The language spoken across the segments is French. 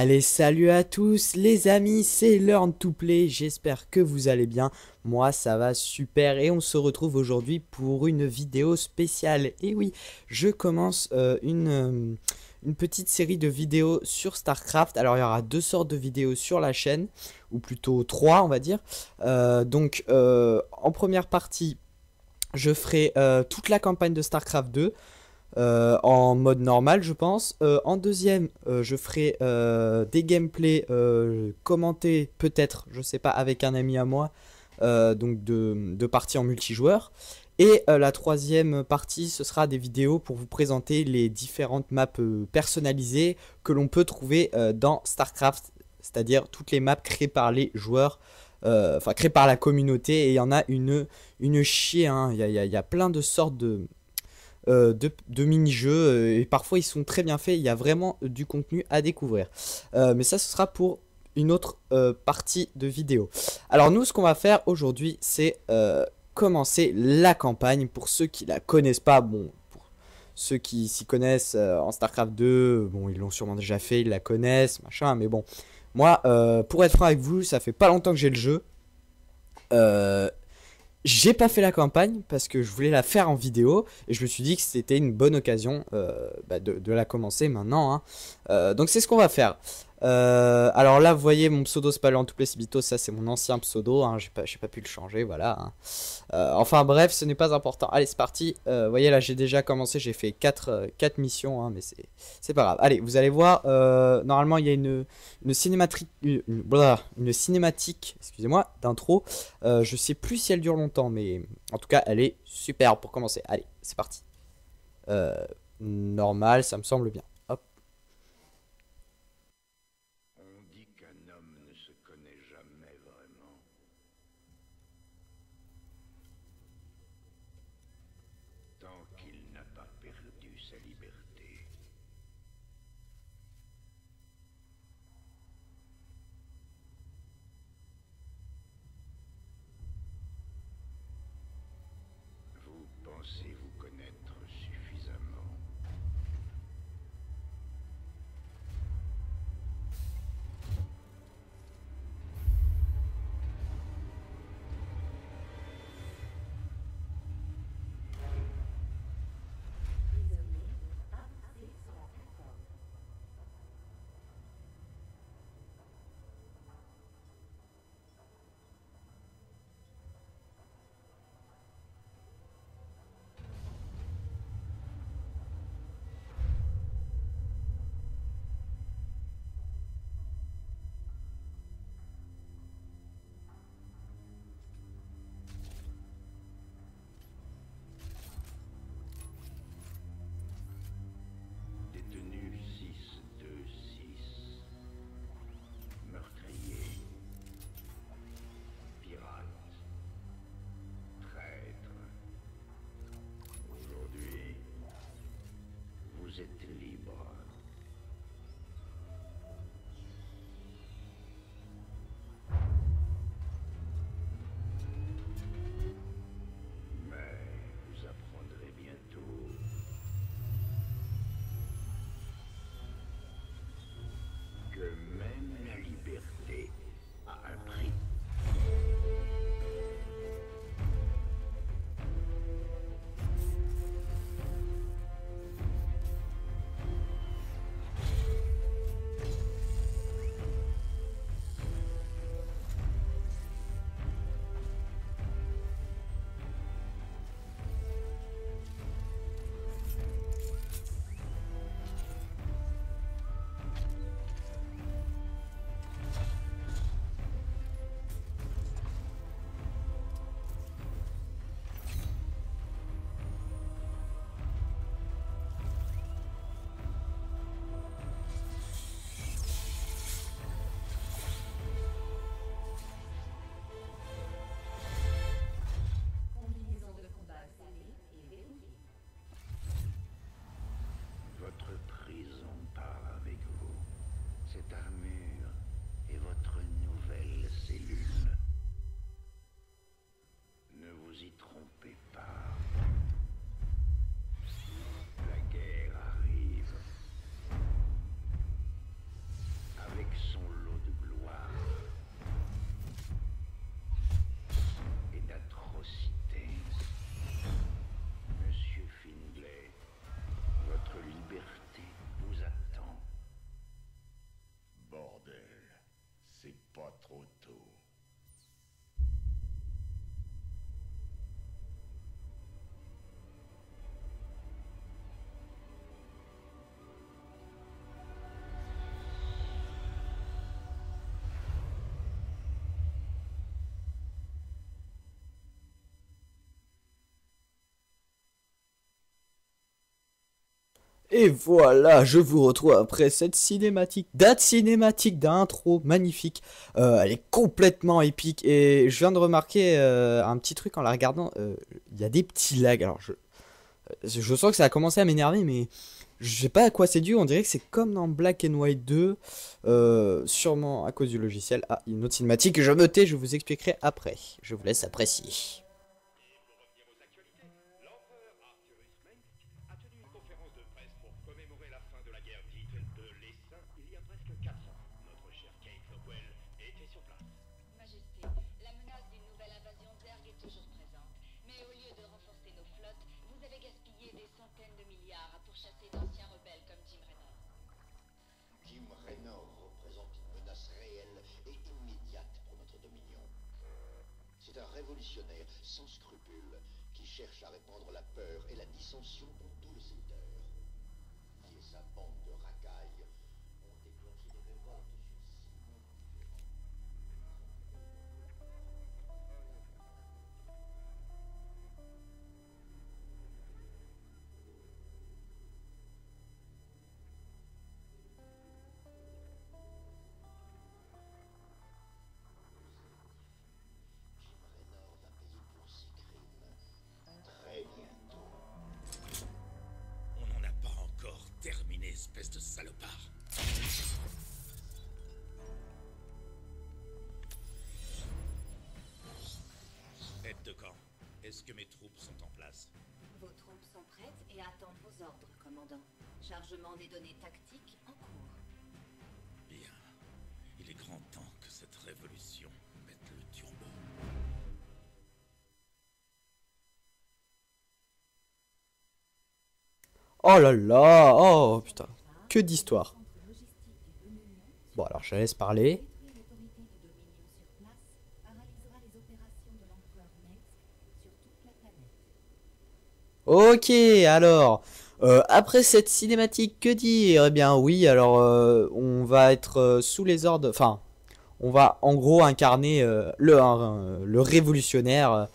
Allez, salut à tous les amis, c'est Learn to Play, j'espère que vous allez bien, moi ça va super et on se retrouve aujourd'hui pour une vidéo spéciale. Et oui, je commence euh, une, euh, une petite série de vidéos sur StarCraft, alors il y aura deux sortes de vidéos sur la chaîne, ou plutôt trois on va dire. Euh, donc en première partie, je ferai toute la campagne de StarCraft 2, euh, en mode normal, je pense. Euh, en deuxième, euh, je ferai des gameplays commentés, peut-être, je sais pas, avec un ami à moi, donc de, de parties en multijoueur. Et la troisième partie, ce sera des vidéos pour vous présenter les différentes maps personnalisées que l'on peut trouver dans StarCraft, c'est-à-dire toutes les maps créées par les joueurs. Enfin, créées par la communauté, et il y en a une, une chier, hein. il y, y, a plein de sortes de, euh, de, mini-jeux euh, et parfois ils sont très bien faits, il y a vraiment du contenu à découvrir. Euh, mais ça ce sera pour une autre partie de vidéo. Alors nous ce qu'on va faire aujourd'hui c'est commencer la campagne pour ceux qui la connaissent pas, bon ceux qui s'y connaissent en StarCraft 2, bon ils l'ont sûrement déjà fait, ils la connaissent, machin, mais bon moi pour être franc avec vous ça fait pas longtemps que j'ai le jeu. J'ai pas fait la campagne parce que je voulais la faire en vidéo et je me suis dit que c'était une bonne occasion euh, bah, de, la commencer maintenant. Hein. Euh, donc c'est ce qu'on va faire. Euh, alors là, vous voyez mon pseudo Spaleantouplesibito, ça c'est mon ancien pseudo, hein, j'ai pas, pas pu le changer, voilà. Hein. Euh, enfin bref, ce n'est pas important. Allez, c'est parti. Euh, vous voyez là, j'ai déjà commencé, j'ai fait 4, 4 missions, hein, mais c'est pas grave. Allez, vous allez voir, normalement il y a une, une cinématique, une, une cinématique, excusez-moi, d'intro. je sais plus si elle dure longtemps, mais en tout cas, elle est super pour commencer. Allez, c'est parti. normal, ça me semble bien. in Et voilà, je vous retrouve après cette cinématique, date cinématique d'intro magnifique. Euh, elle est complètement épique et je viens de remarquer euh, un petit truc en la regardant. Euh, il y a des petits lags. Alors je, je sens que ça a commencé à m'énerver, mais je sais pas à quoi c'est dû. On dirait que c'est comme dans Black and White 2, sûrement à cause du logiciel. Ah, une autre cinématique. Je me tais, je vous expliquerai après. Je vous laisse apprécier. Sans scrupules qui cherche à répandre la peur et la dissension dans tout le secteur. Est-ce que mes troupes sont en place Vos troupes sont prêtes et attendent vos ordres, commandant. Chargement des données tactiques en cours. Bien. Il est grand temps que cette révolution mette le turbo. Oh là là Oh putain Que d'histoire Bon alors je laisse parler. Ok alors euh, après cette cinématique, que dire? Eh bien oui, alors euh, on va être euh, sous les ordres, enfin on va en gros incarner le, révolutionnaire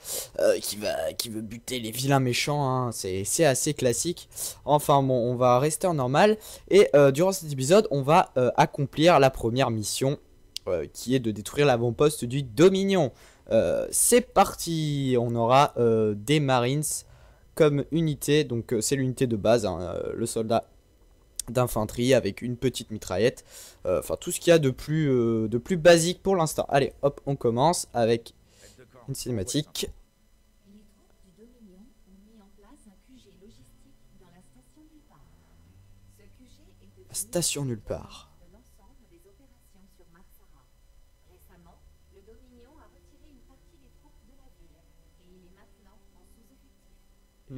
qui, va, qui veut buter les vilains méchants. Hein. C'est assez classique. Enfin bon, on va rester en normal. Et durant cet épisode, on va accomplir la première mission qui est de détruire l'avant-poste du Dominion. C'est parti On aura des Marines comme unité. Donc c'est l'unité de base, hein, le soldat d'infanterie avec une petite mitraillette. Euh, enfin, tout ce qu'il y a de plus, euh, de plus basique pour l'instant. Allez, hop, on commence avec une cinématique. Station nulle part.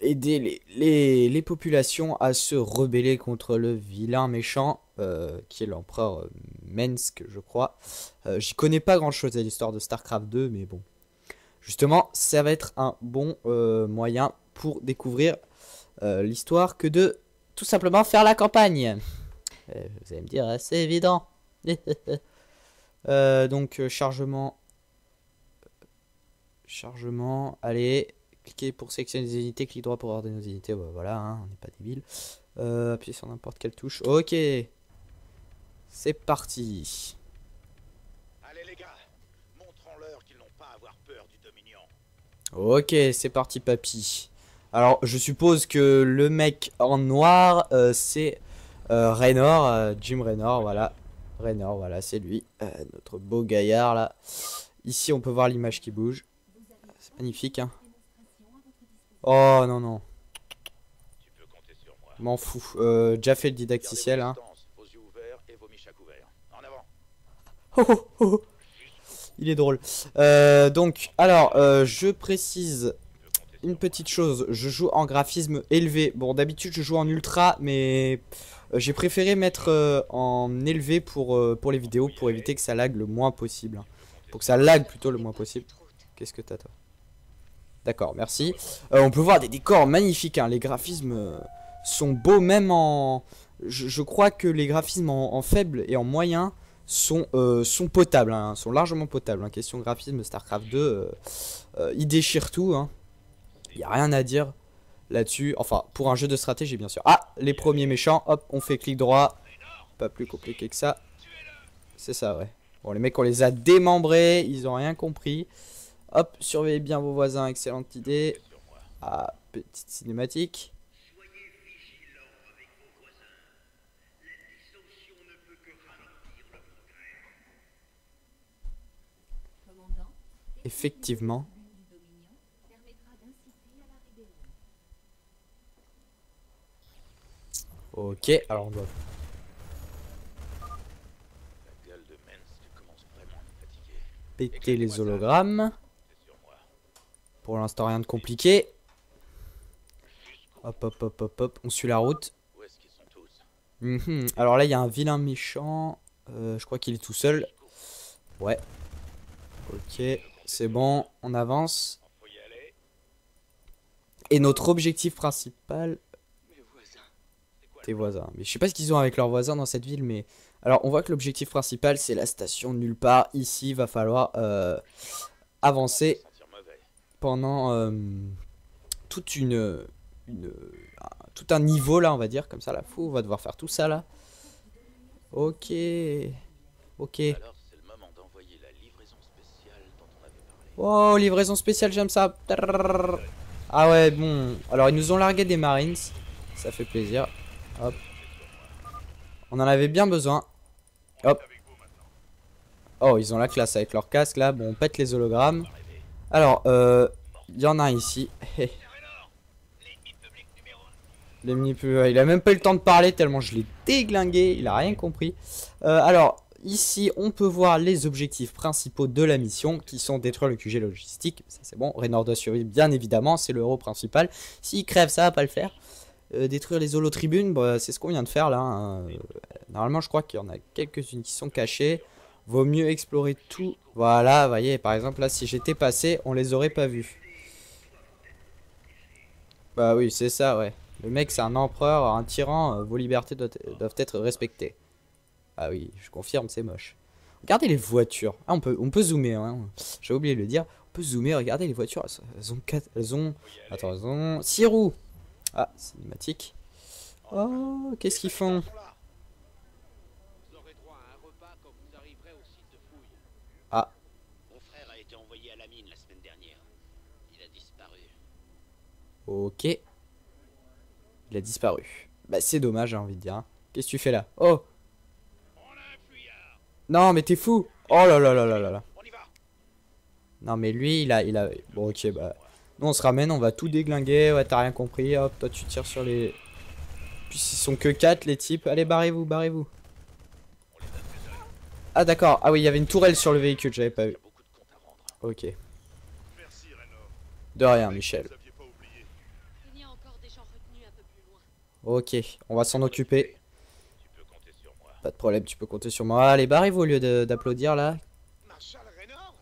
aider les, populations à se rebeller contre le vilain méchant qui est l'empereur Mensk, je crois. J'y connais pas grand chose à l'histoire de StarCraft 2, mais bon. Justement, ça va être un bon moyen pour découvrir l'histoire que de tout simplement faire la campagne. Euh, vous allez me dire, c'est évident. Euh, donc, euh, chargement. Chargement. Allez, cliquez pour sélectionner des unités, clic droit pour ordonner nos unités. voilà, hein, on n'est pas débile. appuyez sur n'importe quelle touche. Ok. C'est parti. Allez les gars, montrons-leur qu'ils n'ont pas à avoir peur du Dominion. Ok, c'est parti papy. Alors, je suppose que le mec en noir, c'est euh, Raynor, euh, Jim Raynor, voilà. Raynor, voilà, c'est lui. Euh, notre beau gaillard, là. Ici, on peut voir l'image qui bouge. C'est magnifique, hein. Oh, non, non. M'en fous. Euh, déjà fait le didacticiel, hein. Oh, oh, oh. Il est drôle. Euh, donc, alors, euh, je précise une petite chose. Je joue en graphisme élevé. Bon, d'habitude, je joue en ultra, mais euh, j'ai préféré mettre euh, en élevé pour, euh, pour les vidéos pour éviter que ça lag le moins possible. Pour que ça lag plutôt le moins possible. Qu'est-ce que t'as toi? D'accord, merci. Euh, on peut voir des décors magnifiques. hein. Les graphismes euh, sont beaux même en... Je, crois que les graphismes en, faible et en moyen sont, euh, potables. hein, sont largement potables. hein. Question graphisme, StarCraft 2, euh, il déchire tout. Il n'y a rien à dire là-dessus. Enfin, pour un jeu de stratégie, bien sûr. Ah, les premiers méchants. Hop, on fait clic droit. Pas plus compliqué que ça. C'est ça, ouais. Bon, les mecs, on les a démembrés. Ils ont rien compris. Hop, surveillez bien vos voisins. Excellente idée. Ah, petite cinématique. Effectivement. Ok, alors on doit... La gueule de Mensk commence vraiment à me fatiguer. péter les hologrammes. Pour l'instant, rien de compliqué. Hop, hop, hop, hop, hop. On suit la route. Mhm. Alors là, il y a un vilain méchant. Euh, je crois qu'il est tout seul. Ouais. Ok, c'est bon. On avance. Et notre objectif principal... Tes voisins. Mais je sais pas ce qu'ils ont avec leurs voisins dans cette ville, mais... Alors, on voit que l'objectif principal, c'est la station nulle part. Ici, il va falloir euh, avancer. Pendant euh, toute une, une un- tout un niveau là on va dire comme ça là. Fou on va devoir faire tout ça là. Ok. Ok. Alors le moment la livraison spéciale dont on avait parlé. oh livraison spéciale j'aime ça. Ah ouais bon. Alors ils nous ont largué des marines. Ça fait plaisir. Hop. On en avait bien besoin. Hop. Oh ils ont la classe avec leur casque là. Bon on pète les hologrammes alors euh il y en a un ici L'ennemi Il a même pas eu le temps de parler tellement je l'ai déglingué, il a rien compris. Euh, alors, ici, on peut voir les objectifs principaux de la mission qui sont détruire le QG logistique. Ça, c'est bon. Raynor doit survivre, bien évidemment, c'est le héros principal. S'il crève, ça va pas le faire. Euh, détruire les holotribunes, bah, c'est ce qu'on vient de faire là. hein. Euh, normalement, je crois qu'il y en a quelques-unes qui sont cachées. Vaut mieux explorer tout. Voilà, voyez, par exemple, là, si j'étais passé, on les aurait pas vus. Bah oui, c'est ça, ouais. Le mec, c'est un empereur, un tyran, euh, vos libertés doivent, doivent être respectées. Ah oui, je confirme, c'est moche. Regardez les voitures. Ah, on peut, on zoomer, hein. J'ai oublié de le dire. On peut zoomer, regardez les voitures. Elles, ont quatre, elles ont... Attends, elles ont 6 roues. Ah, cinématique. Oh, qu'est-ce qu'ils font Vous aurez droit à un repas quand vous arriverez au site de fouille. Ah. Mon frère a été envoyé à la mine la semaine dernière. Il a disparu. Ok. Il a disparu. Bah, c'est dommage, j'ai envie de dire. Qu'est-ce que tu fais là? Oh! Non, mais t'es fou! Oh là là là là là là. Non mais lui il a il a bon ok bah nous on se ramène on va tout déglinguer. Ouais t'as rien compris. Hop toi tu tires sur les puis ils sont que 4 les types. Allez barrez-vous barrez-vous. Ah d'accord. Ah oui il y avait une tourelle sur le véhicule j'avais pas vu. Ok. De rien Michel Il y a encore des gens retenus un peu plus loin. Ok on va s'en occuper Tu peux compter sur moi. pas de problème tu peux compter sur moi allez barrez-vous au lieu d'applaudir là Marshal Raynor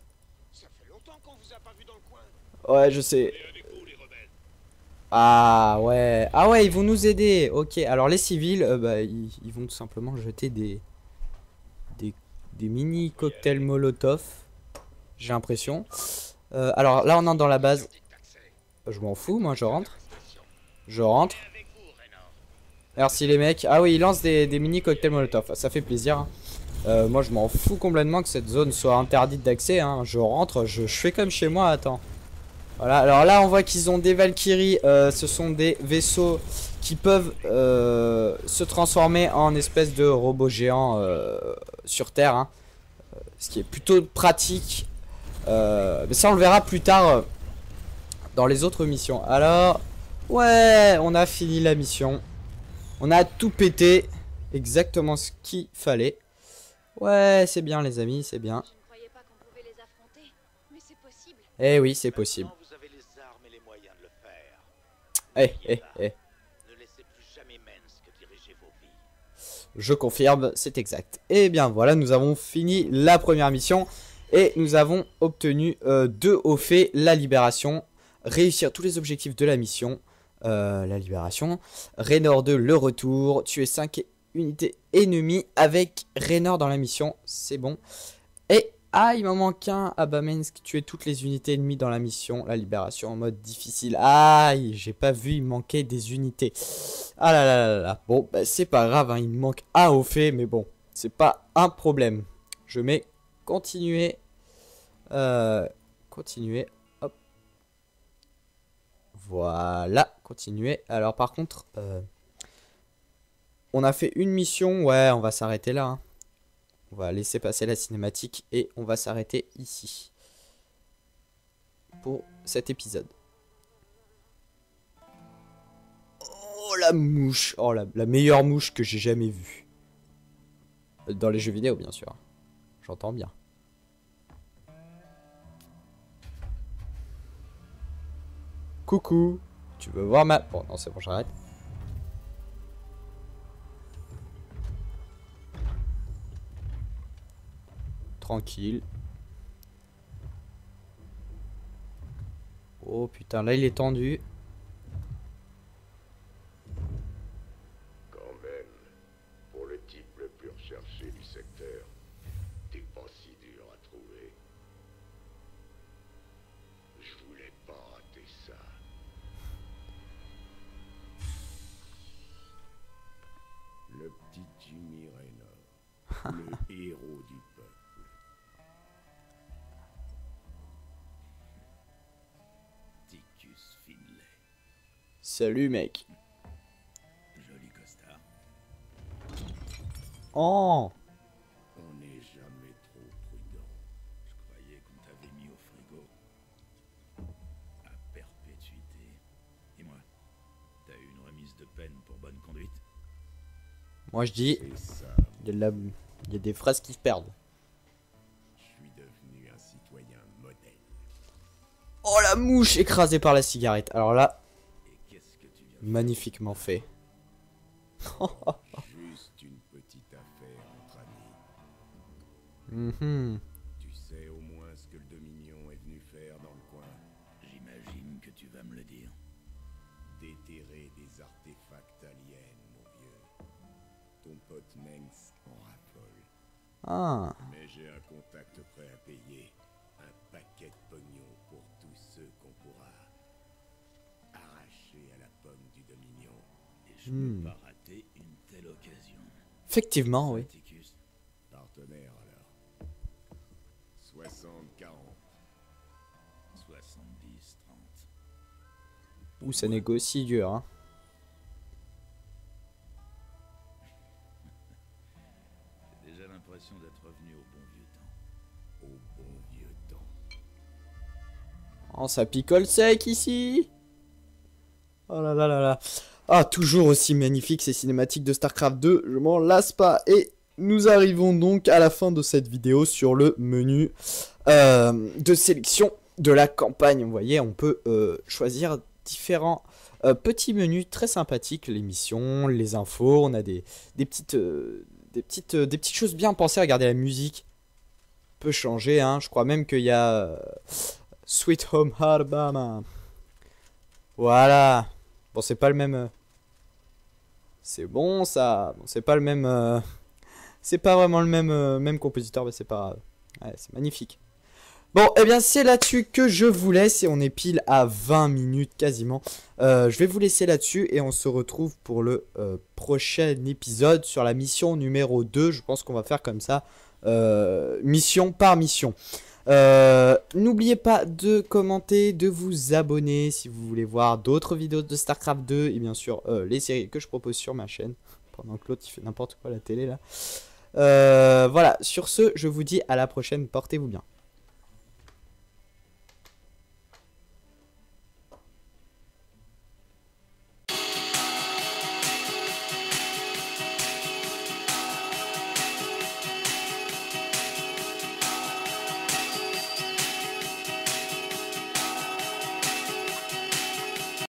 Ça fait longtemps qu'on vous a pas vu dans le coin. ouais je sais Ah ouais, ah ouais, ils vont nous aider. Ok, alors les civils, euh, bah, ils, ils vont tout simplement jeter des des, des mini cocktails Molotov. J'ai l'impression. Euh, alors là, on entre dans la base. Je m'en fous, moi, je rentre. Je rentre. Merci les mecs. Ah oui, ils lancent des, mini cocktails Molotov. Ça fait plaisir. hein. Euh, moi, je m'en fous complètement que cette zone soit interdite d'accès. hein. Je rentre, je, fais comme chez moi. Attends. Voilà, alors là on voit qu'ils ont des Valkyries, euh, ce sont des vaisseaux qui peuvent euh, se transformer en espèce de robots géants sur Terre, hein. Ce qui est plutôt pratique. Mais ça on le verra plus tard dans les autres missions. Alors, ouais, on a fini la mission. On a tout pété, exactement ce qu'il fallait. Ouais, c'est bien les amis, c'est bien. Eh oui, c'est possible. Maintenant, vous avez les armes et les moyens de le faire. Eh, eh, eh. Ne laissez plus jamais Mensk diriger vos vies. Je confirme, c'est exact. Et bien voilà, nous avons fini la première mission. Et nous avons obtenu euh, deux hauts faits, la libération, réussir tous les objectifs de la mission, euh, la libération, Raynor 2, le retour, tuer 5 unités ennemies avec Raynor dans la mission, c'est bon. Et, ah, il m'en manque un, Abamensk, tuer toutes les unités ennemies dans la mission, la libération en mode difficile. Aïe, j'ai pas vu, il manquait des unités. Ah là là là là, bon, bah, c'est pas grave, hein, il me manque un haut fait, mais bon, c'est pas un problème. Je mets continuer. Euh, continuer. Voilà, continuer. Alors par contre, euh, on a fait une mission. Ouais, on va s'arrêter là. hein. On va laisser passer la cinématique et on va s'arrêter ici. Pour cet épisode. Oh la mouche. Oh la meilleure mouche que j'ai jamais vue. Dans les jeux vidéo bien sûr. J'entends bien. Coucou, tu veux voir ma... Bon, non, c'est bon, j'arrête. Tranquille. Oh putain, là il est tendu. Petit Jimmy Raynor, le héros du peuple. Ticus Finlay. Salut mec. Joli costard. Oh Moi je dis, il y, a de la- il y a des phrases qui se perdent. je suis devenu un citoyen modèle. Oh la mouche écrasée par la cigarette. Alors là, que tu magnifiquement fait. Juste une petite affaire entre amis. Tu Ah, Mais j'ai un contact prêt à payer. Un paquet de pognon pour tous ceux qu'on pourra arracher à la pomme du Dominion. Et je Hmm. peux pas rater une telle occasion. effectivement, oui. Partenaire alors. 60-40. 70, 30. Ouh, ça négocie dur, hein. Oh, ça picole sec ici. Oh là là là là. Ah, toujours aussi magnifique ces cinématiques de StarCraft 2. Je m'en lasse pas. Et nous arrivons donc à la fin de cette vidéo sur le menu euh, de sélection de la campagne. Vous voyez, on peut euh, choisir différents euh, petits menus très sympathiques. Les missions, les infos. On a des, petites, des, petites, des petites choses bien pensées. Regardez la musique. Peut changer, hein. Je crois même qu'il y a... Sweet Home Alabama. Voilà. Bon, c'est pas le même. euh, C'est bon ça. Bon, c'est pas le même. euh, C'est pas vraiment le même, euh, même compositeur, mais c'est pas grave. C'est magnifique. Bon, eh bien, c'est là-dessus que je vous laisse et on est pile à 20 minutes quasiment. Je vais vous laisser là-dessus et on se retrouve pour le prochain épisode sur la mission numéro 2. Je pense qu'on va faire comme ça, mission par mission. Euh, N'oubliez pas de commenter, de vous abonner si vous voulez voir d'autres vidéos de StarCraft 2 et bien sûr euh, les séries que je propose sur ma chaîne. Pendant que l'autre il fait n'importe quoi la télé là. Euh, voilà, sur ce, je vous dis à la prochaine, portez-vous bien.